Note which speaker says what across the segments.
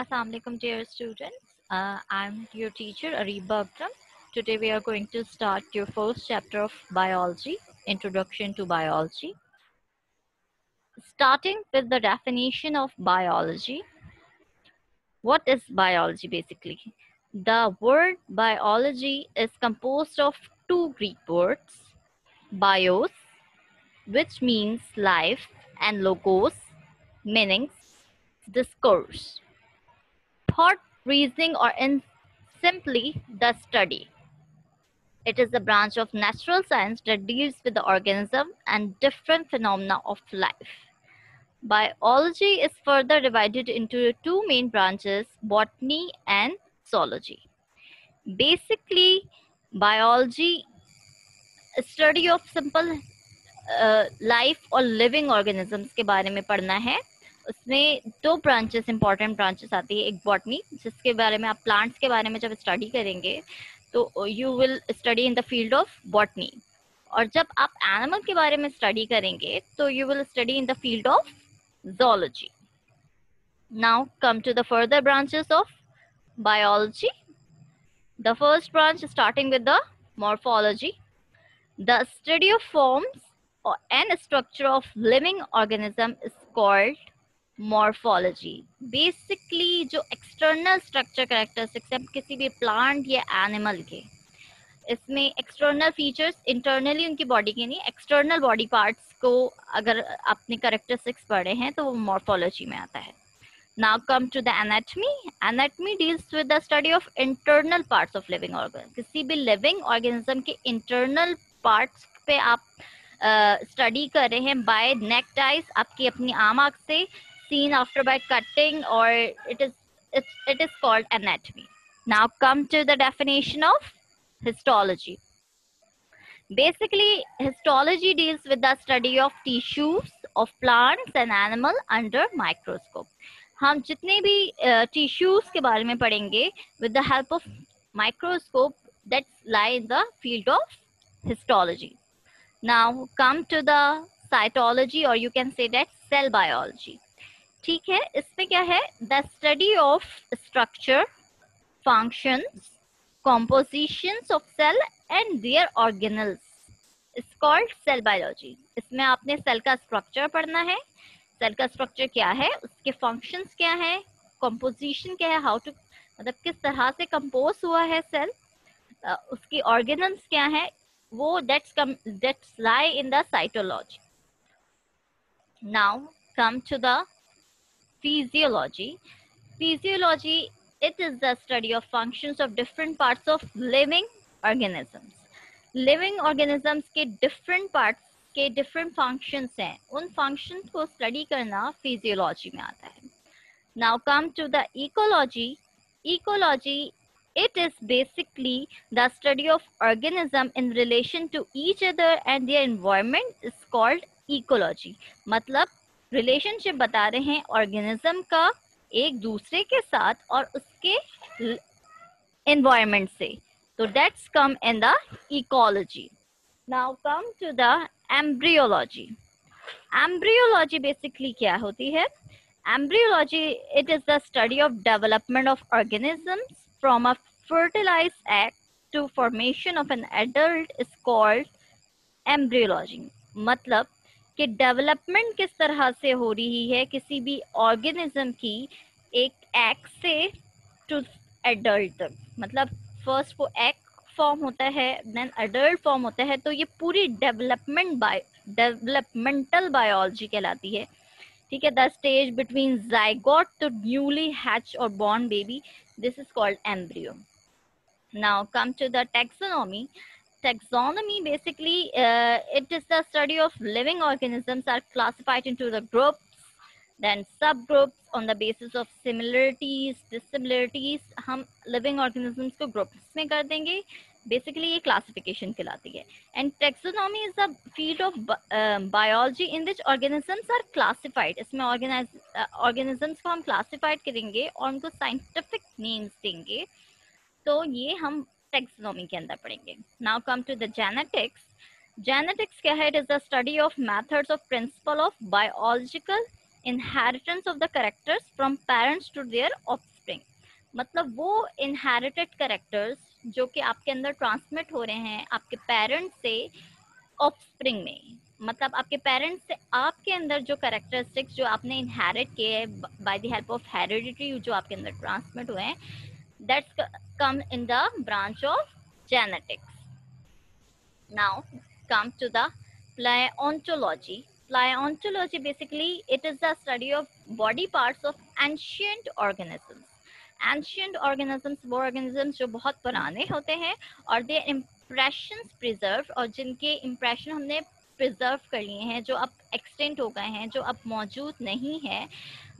Speaker 1: Assalamualaikum dear students. Uh, I'm your teacher Ariba Akram. Today we are going to start your first chapter of biology, Introduction to Biology. Starting with the definition of biology. What is biology basically? The word biology is composed of two Greek words, bios, which means life, and logos, meanings, discourse thought, reasoning, or in simply the study. It is a branch of natural science that deals with the organism and different phenomena of life. Biology is further divided into two main branches, botany and zoology. Basically, biology study of simple uh, life or living organisms के बारे में पढ़ना है उसमें दो branches important branches आती है, एक बॉटनी जिसके बारे में आप प्लांट्स के बारे में जब स्टडी करेंगे तो you will study in the field of botany और जब आप एनिमल के बारे में स्टडी करेंगे तो you will study in the field of zoology now come to the further branches of biology the first branch starting with the morphology. The study of forms and structure of living organism is called morphology basically जो external structure characteristics है किसी भी plant या animal के। इसमें external features internally उनकी body के नहीं एक्सटर्नल बॉडी पार्ट्स को अगर अपने करेक्टरिस्टिक्स पढ़े हैं तो वो मॉर्फोलॉजी में आता है। Now come to the anatomy anatomy deals with the study of internal parts of living organ किसी भी लिविंग ऑर्गेनिज्म के इंटरनल पार्ट्स पे आप स्टडी uh, कर रहे हैं बाय नेक टाइज आपकी अपनी आम आँख से seen after by cutting or it is it, it is called anatomy. Now come to the definition of histology. Basically, histology deals with the study of tissues of plants and animal under microscope. हम जितने भी tissues uh, के बारे में पढ़ेंगे with the help of microscope that lie in the field of histology. Now come to the cytology or you can say that cell biology. ठीक है, इसमें क्या है? The study of structure function composition of cell and their organelles called cell biology इसमें आपने cell का structure पढ़ना है। सेल का स्ट्रक्चर क्या है? उसके फ़ंक्शंस क्या है? कॉम्पोजिशन क्या है? हाउ टू मतलब किस तरह से कंपोज हुआ है सेल उसकी ऑर्गेनल्स क्या है? वो that's come that's lie in the cytology now come to the physiology. Physiology, it is the study of functions of different parts of living organisms. Living organisms के different parts के different functions हैं उन functions को study करना physiology में आता है Now come to the ecology. Ecology it is basically the study of organism in relation to each other and their environment is called ecology मतलब relationship बता रहे हैं ऑर्गेनिज्म का एक दूसरे के साथ और उसके एनवायरमेंट से। तो that's come in the ecology now come to the embryology embryology basically क्या होती है? Embryology it is the study of development of organisms from a fertilized egg to formation of an adult is called embryology. मतलब कि development किस तरह से हो रही है किसी भी ऑर्गेनिज्म की एक एग से टू एडल्ट मतलब फ़र्स्ट वो एग फॉर्म होता है देन अडल्ट फॉर्म होता है तो ये पूरी डेवलपमेंट बाय डेवलपमेंटल बायोलॉजी कहलाती है। ठीक है the stage between zygote to newly hatch और born baby this is called embryo now come to the taxonomy taxonomy basically uh, it is the study of living organisms are classified into the groups then subgroups on the basis of similarities dissimilarities हम living organisms को groups में कर देंगे basically ये classification कहलाती है and taxonomy is a field of uh, biology in which organisms are classified इसमें organize uh, organisms को हम classified करेंगे और उनको scientific names देंगे तो ये हम टेक्सोनॉमी के अंदर पढ़ेंगे। Now come to the genetics genetics क्या है it is the study of methods of principle of biological inheritance of the characters from parents to their offspring मतलब वो इनहेरिटेड करेक्टर्स जो कि आपके अंदर ट्रांसमिट हो रहे हैं आपके पेरेंट्स से ऑफस्प्रिंग में। मतलब आपके पेरेंट्स से आपके अंदर जो करेक्टरिस्टिक्स जो आपने इनहेरिट किए by the help of heredity जो आपके अंदर ट्रांसमिट हुए हैं that's come in the branch of genetics now come to the palaeontology Pliontology basically it is the study of body parts of ancient organisms. Ancient organisms वो organisms जो बहुत पुराने होते हैं और their impressions preserved और जिनके impression हमने प्रिजर्व कर लिए हैं जो अब एक्सटेंट हो गए हैं जो अब मौजूद नहीं है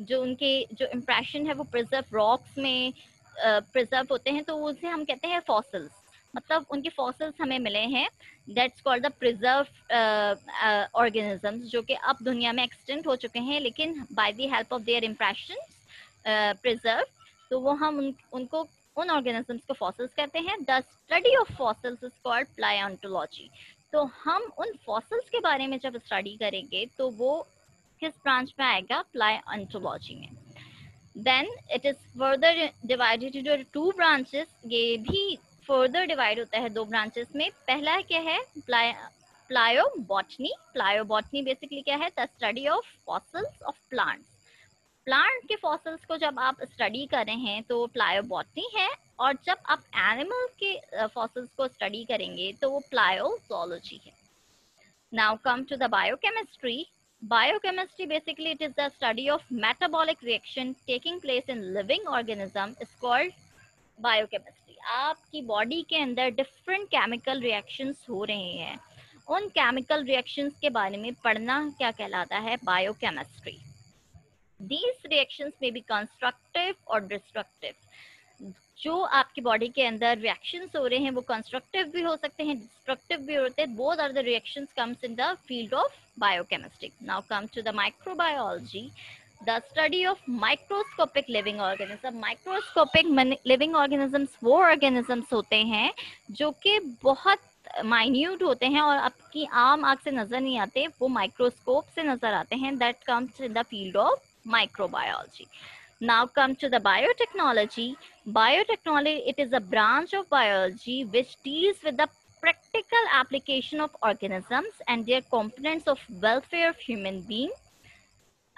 Speaker 1: जो उनके जो इम्प्रेशन है वो प्रिजर्व रॉक्स में प्रिजर्व होते हैं तो उसे हम कहते हैं फॉसल्स मतलब उनके फॉसल्स हमें मिले हैं. That's called the preserve organisms जो कि अब दुनिया में एक्सटेंट हो चुके हैं लेकिन by the help of their impression preserve तो वो हम उन, उनको उन ऑर्गेनिजम्स को फॉसल्स कहते हैं. The study of fossils is called palaeontology तो हम उन फॉसल्स के बारे में जब स्टडी करेंगे तो वो किस ब्रांच में आएगा? प्लायोंटोलॉजी में. Then it is further divided into two branches ये भी फर्दर डिवाइड होता है दो ब्रांचेस में। पहला क्या है? प्लायोबॉटनी प्लायोबॉटनी बेसिकली क्या है? The study of plants plant के फॉसल्स को जब आप स्टडी कर रहे हैं तो प्लायोबॉटनी है। और जब आप एनिमल के फॉसल्स को स्टडी करेंगे तो वो प्लायोजोलॉजी है। Now come to the biochemistry biochemistry basically it is the study of metabolic reaction taking place in living organism is called biochemistry आपकी बॉडी के अंदर डिफरेंट केमिकल रिएक्शंस हो रहे हैं उन केमिकल रिएक्शंस के बारे में पढ़ना क्या कहलाता है बायोकेमिस्ट्री दीज रिएक्शंस में बी कंस्ट्रक्टिव और डिस्ट्रक्टिव जो आपकी बॉडी के अंदर रिएक्शन हो रहे हैं, वो कंस्ट्रक्टिव भी हो सकते हैं डिस्ट्रक्टिव भी होते हैं both are the reactions comes in the field of biochemistry now come to the microbiology the study of microscopic living organism microscopic living organisms वो ऑर्गेनिजम्स होते हैं जो कि बहुत माइन्यूट होते हैं और आपकी आम आँख से नज़र नहीं आते, वो माइक्रोस्कोप से नज़र आते हैं. That comes in the field of microbiology now come to the biotechnology biotechnology it is a branch of biology which deals with the practical application of organisms and their components of welfare of human beings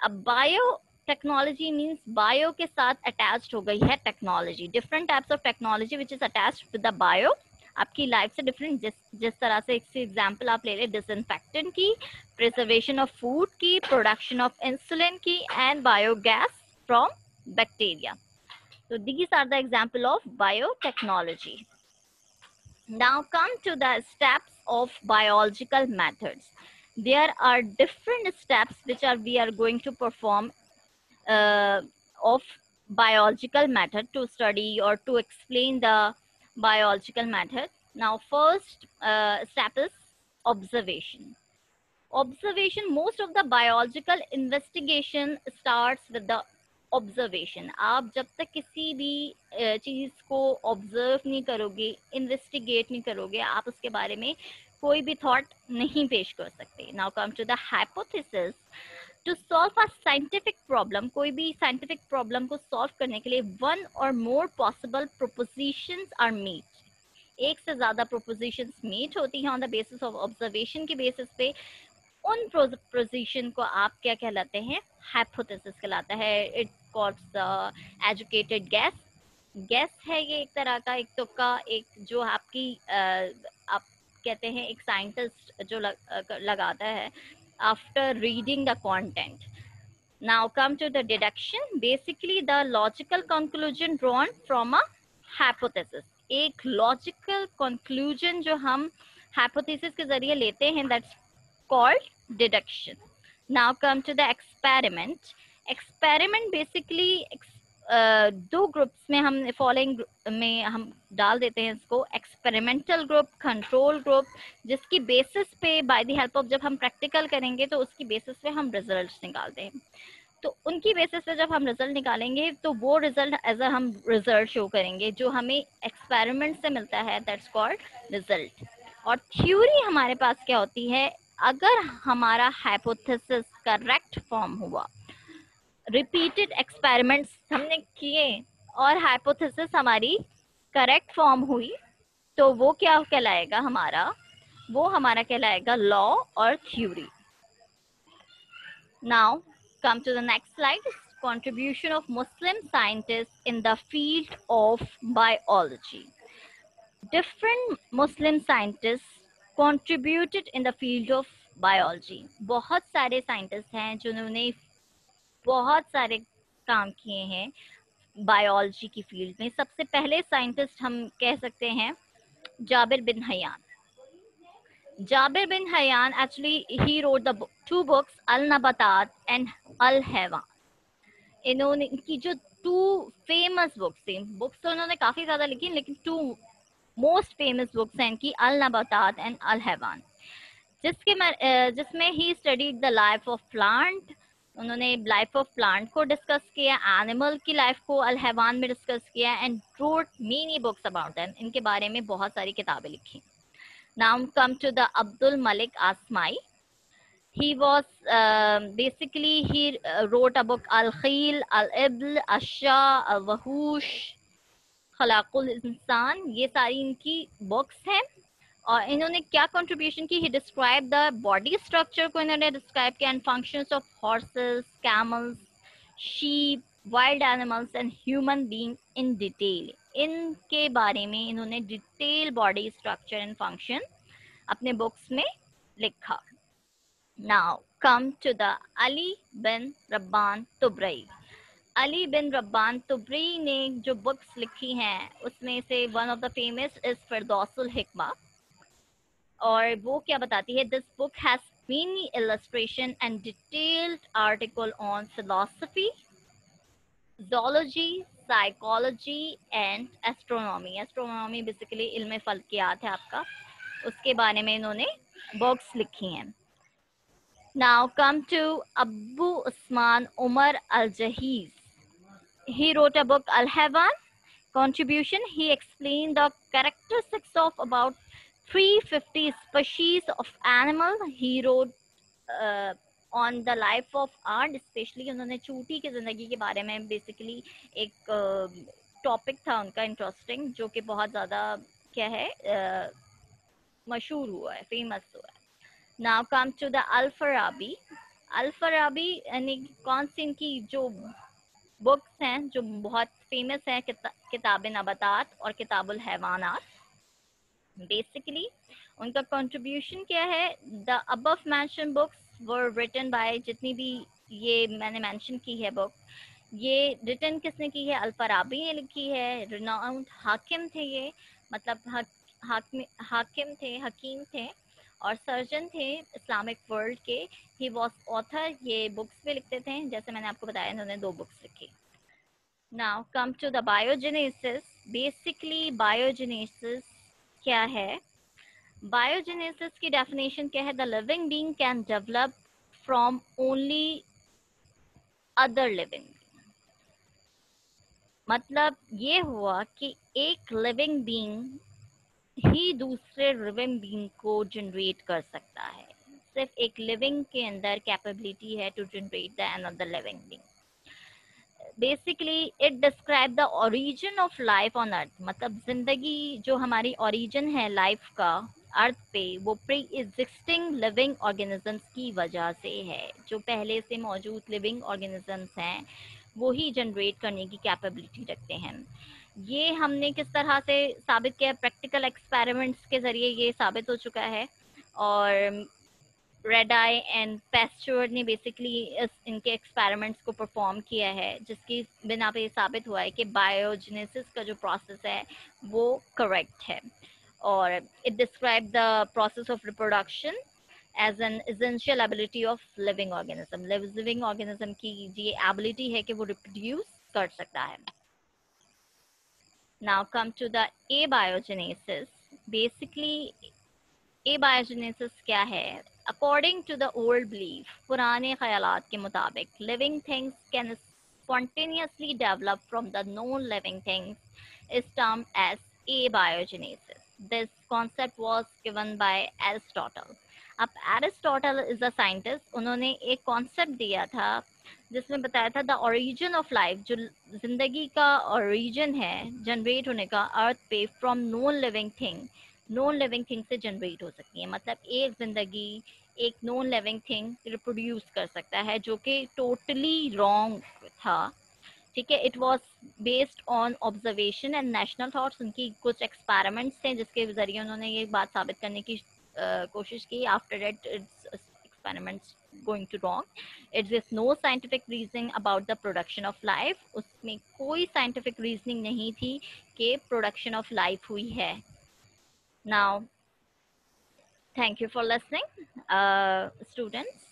Speaker 1: अब bio technology means bio के साथ attached हो गई है technology different types of technology which is attached with the bio आपकी life से different जिस जिस तरह से एक एग्जाम्पल आप ले लें डिसइनफेक्टेंट की प्रिजर्वेशन ऑफ फूड की प्रोडक्शन ऑफ इंसुलिन की and biogas from bacteria. So these are the example of biotechnology. Now come to the steps of biological methods. There are different steps which are we are going to perform uh, of biological method to study or to explain the biological method. Now first uh, step is observation. Observation, most of the biological investigation starts with the observation आप जब तक किसी भी चीज़ को observe नहीं करोगे investigate नहीं करोगे, आप उसके बारे में कोई भी थॉट नहीं पेश कर सकते। Now come to the hypothesis to solve a scientific problem कोई भी साइंटिफिक प्रॉब्लम को सॉल्व करने के लिए वन और more possible propositions are meet एक से ज़्यादा प्रोपोजिशंस मीट होती हैं on the basis of observation के बेसिस पे। उन प्रोजिशन को आप क्या कहलाते हैं? हाइपोथेसिस कहलाता है। It calls educated guess guess है ये एक तरह का एक तुक्का एक जो आपकी आप कहते हैं एक साइंटिस्ट जो लग, लगाता है after reading the content now come to the deduction basically the logical conclusion drawn from a hypothesis एक लॉजिकल कंक्लूजन जो हम हाइपोथेसिस के ज़रिए लेते हैं that's called deduction now come to the experiment experiment basically दो ग्रुप्स में हम फॉलोइंग में हम डाल देते हैं इसको. एक्सपेरिमेंटल ग्रुप कंट्रोल ग्रुप जिसकी बेसिस पे बाय द हेल्प ऑफ़ जब हम प्रैक्टिकल करेंगे तो उसकी बेसिस पे हम रिजल्ट्स निकालते हैं. तो उनकी बेसिस पे जब हम रिज़ल्ट निकालेंगे तो वो रिज़ल्ट एज अ हम रिज़ल्ट शो करेंगे, जो हमें एक्सपेरिमेंट से मिलता है. दैट्स कॉल्ड रिज़ल्ट और थ्योरी हमारे पास क्या होती है? अगर हमारा हाइपोथेसिस करेक्ट फॉर्म हुआ रिपीटेड एक्सपेरिमेंट्स हमने किए और हाइपोथेसिस हमारी करेक्ट फॉर्म हुई तो वो क्या कहलाएगा हमारा? वो हमारा कहलाएगा लॉ और theory now come to the next slide contribution of Muslim scientists in the field of biology. Different Muslim scientists contributed in the field of biology. बहुत सारे साइंटिस्ट हैं जिन्होंने बहुत सारे काम किए हैं बायोलॉजी की फ़ील्ड में। सबसे पहले साइंटिस्ट हम कह सकते हैं Jabir bin Hayyan. Jabir bin Hayyan actually he wrote the two books Al Nabatat and Al Hayawan इन्होंने इनकी जो टू फ़ेमस बुक्स थी बुक्स तो इन्होंने काफ़ी ज़्यादा लिखी, लेकिन टू मोस्ट फ़ेमस बुक्स हैं इनकी अल नबातात एंड अल हैवान। जिसके जिसमें he studied the life of plant उन्होंने लाइफ ऑफ़ प्लांट को डिस्कस किया एनिमल की लाइफ को अल हैवान में डिस्कस किया and wrote many books about them इनके बारे में बहुत सारी किताबें लिखी। Now come to the Abdul Malik Asmai he was uh, basically he uh, wrote a book al khil al ibl asha al wahush खलाकुल इंसान, ये सारी इनकी बुक्स हैं। और इन्होंने क्या कंट्रीब्यूशन की? He describe the body structure को इन्होंने डिस्क्राइब किया and functions of horses camels sheep wild animals and human being in detail इनके बारे में इन्होंने detail body structure and function अपने बुक्स में लिखा। Now come to the Ali bin Rabban Tubri. Ali bin Rabban Tabari ने जो books लिखी हैं, उसमें से one of the famous is Firdausul Hikmah और वो क्या बताती है? This book has many illustration and detailed article on philosophy zoology psychology and astronomy astronomy basically इल्म फलकियात है आपका उसके बारे में इन्होंने बुक्स लिखी हैं। Now come to Abu Usman Umar al Jahiz He wrote a book Al-Havan contribution. He explained the characteristics of about 350 species of animal. He wrote uh, on the life of art, especially उन्होंने चूटी की ज़िंदगी के बारे में basically एक topic uh, था उनका interesting जो कि बहुत ज़्यादा क्या है uh, मशहूर हुआ है फ़ेमस हुआ है now come to the al Farabi al Farabi यानी कौन सी इनकी जो बुक्स हैं जो बहुत फ़ेमस हैं किता, किताब नबातात और किताबुल हैवानात। बेसिकली उनका कंट्रीब्यूशन क्या है? The above mention books were written by जितनी भी ये मैंने मेंशन की है बुक ये रिटन किसने की है? अल्फराबी ने लिखी है रिनाउंड हाकिम थे ये मतलब हा, हाकिम थे हकीम थे। और सर्जन थे इस्लामिक वर्ल्ड के। ही वॉज़ ऑथर ये बुक्स भी लिखते थे, जैसे मैंने आपको बताया, इन्होंने दो बुक्स लिखी। Now come to the biogenesis basically biogenesis क्या है? बायोजेनेसिस की डेफिनेशन क्या है? The living being can develop from only other living मतलब ये हुआ कि एक लिविंग बीइंग ही दूसरे लिविंग बींग को जनरेट कर सकता है। सिर्फ़ एक लिविंग के अंदर कैपेबिलिटी है to generate the living being basically it describe the origin of life on earth मतलब ज़िंदगी जो हमारी ओरिजिन है लाइफ का अर्थ पे, वो प्री एग्जिस्टिंग लिविंग ऑर्गेनिजम्स की वजह से है। जो पहले से मौजूद लिविंग ऑर्गेनिजम्स हैं, वो ही जनरेट करने की कैपेबिलिटी रखते हैं। ये हमने किस तरह से साबित किया? प्रैक्टिकल एक्सपेरिमेंट्स के ज़रिए ये साबित हो चुका है। और रेड आई एंड पेस्चर ने बेसिकली इस, इनके एक्सपेरिमेंट्स को परफॉर्म किया है, जिसकी बिना पे साबित हुआ है कि बायोजेनेसिस का जो प्रोसेस है, वो करेक्ट है। और it describe the process of reproduction as an essential ability of living organism living organism की ये एबिलिटी है कि वो रिप्रोड्यूस कर सकता है। Now come to the abiogenesis. Basically, abiogenesis क्या है? According to the old belief, पुराने ख्यालात के मुताबिक, living things can spontaneously develop from the non-living things is termed as abiogenesis. This concept was given by Aristotle. अब Aristotle is a scientist उन्होंने एक concept दिया था जिसमें बताया था द ओरिजिन ऑफ़ लाइफ जो ज़िंदगी का ओरिजिन है जनरेट होने का अर्थ पे from non living thing non living thing से जनरेट हो सकती है। मतलब एक ज़िंदगी एक नॉन लिविंग थिंग रिप्रोड्यूस कर सकता है जो कि टोटली रॉन्ग था। ठीक है? It was based on observation and national thoughts उनकी कुछ एक्सपेरिमेंट्स थे जिसके ज़रिए उन्होंने ये बात साबित करने की uh, कोशिश की। After that it's experiments going to wrong it is no scientific reasoning about the production of life उसमें कोई साइंटिफिक रीजनिंग नहीं थी कि प्रोडक्शन ऑफ़ लाइफ हुई है। Now thank you for listening students